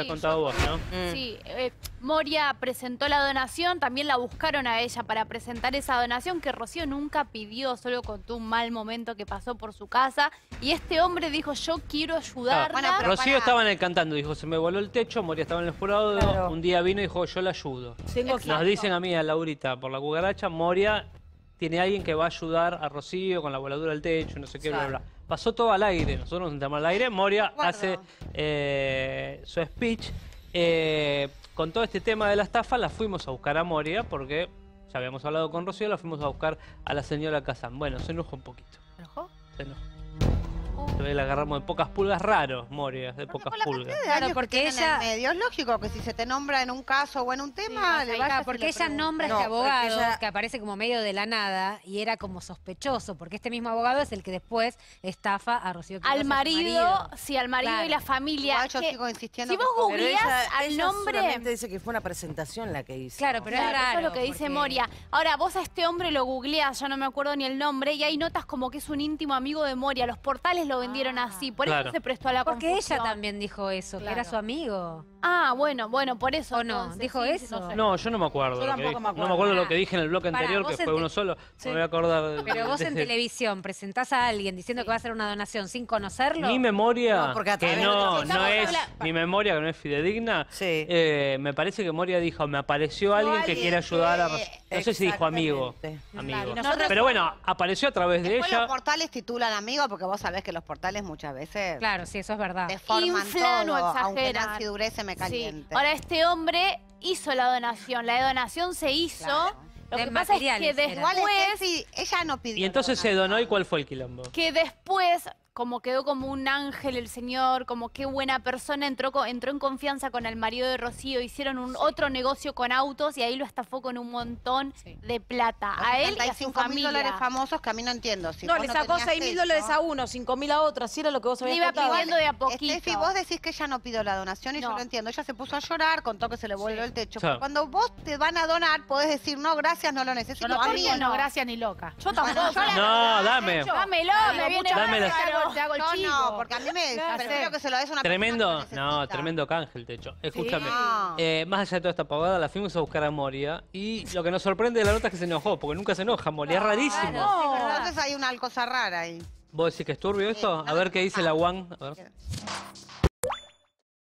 Has contado vos, ¿no? Mm. Sí, eh, Moria presentó la donación, también la buscaron a ella para presentar esa donación que Rocío nunca pidió, solo contó un mal momento que pasó por su casa. Y este hombre dijo, yo quiero ayudarla. Bueno, pero Rocío estaba en el cantando, dijo, se me voló el techo, Moria estaba en el jurado, Claro. un día vino y dijo, yo la ayudo. Tengo Nos dicen a mí, a Laurita, por la cucaracha, Moria tiene alguien que va a ayudar a Rocío con la voladura del techo, no sé qué, bla, bla, bla. Pasó todo al aire, nosotros nos sentamos al aire, Moria hace eh, su speech. Eh, con todo este tema de la estafa, la fuimos a buscar a Moria porque ya habíamos hablado con Rocío, la fuimos a buscar a la señora Kazan. Bueno, se enojó un poquito. ¿Se enojó? Se enojó. La agarramos de pocas pulgas, raro, Moria, de pocas Con la pulgas. de Claro, porque en ella- el medio, es lógico que si se te nombra en un caso o en un tema, vas le vayas porque le ella nombra a este abogado ella- que aparece como medio de la nada y era como sospechoso, porque este mismo abogado es el que después estafa a Rocío Quiroz, Al su marido, sí, al marido Claro. y la familia. Igual yo que- sigo insistiendo si vos googleás ella, al ella nombre... solamente dice que fue una presentación la que hizo. Claro, pero Claro, es raro. eso es lo que dice porque- Moria. Ahora, vos a este hombre lo googleás, ya no me acuerdo ni el nombre, y hay notas como que es un íntimo amigo de Moria. Los portales lo vendieron Ah. así, por Claro. eso se prestó a la Porque ella también dijo eso, que era su amigo. Ah, bueno, bueno, por eso. ¿O no? entonces, ¿Dijo sí, eso? sé. No, yo no me acuerdo. Yo lo tampoco me No acuerdo. me acuerdo lo que dije en el bloque anterior, que fue uno solo. Sí. Me voy a acordar. Pero vos en televisión presentás a alguien diciendo que va a hacer una donación sin conocerlo. Mi memoria, No, que no, lo no es, mi memoria que no es fidedigna, Sí. eh, me parece que Moria dijo, me apareció alguien que quiere ayudar a... No sé si dijo amigo, amigo. Claro, nosotros- Pero bueno, apareció a través de ella. los portales titulan amigo porque vos sabés que los portales muchas veces Claro, sí, eso es verdad. deforman Inflan o aunque me Sí. caliente. Ahora, este hombre hizo la donación. La donación se hizo. Claro. Lo que pasa es que. Igual después... es que sí, ella no pidió Y entonces se donó y. ¿cuál fue el quilombo? que después, como quedó como un ángel el señor, como qué buena persona, entró, entró en confianza con el marido de Rocío, hicieron un otro negocio con autos y ahí lo estafó con un montón de plata. A él y a su 75 mil familia. dólares famosos que a mí no entiendo. Si no, le sacó tenías 6 mil dólares a uno, 5 mil a otro, así era lo que vos Le habías iba contado. pidiendo de a poquito. Steffi, vos decís que ella no pidió la donación y yo No. lo entiendo. Ella se puso a llorar, contó que se le volvió el techo. Pero Cuando vos te van a donar, podés decir, no, gracias, no lo necesito. Yo no no. no, gracias ni loca. Yo tampoco. Bueno, yo la No, dame. Dámelo, me viene Dámela. veces Te hago- te hago el Yo chivo. no, porque a mí me prefiero que se lo des a una Tremendo, persona que lo no, tremendo canje el techo. Escúchame. No. eh, más allá de toda esta pagada, la fuimos a buscar a Moria y lo que nos sorprende de la nota es que se enojó, porque nunca se enoja, Moria, es rarísimo. Pero entonces hay una cosa rara ahí. ¿Vos decís que es turbio esto? A ver qué dice la Juan. A ver.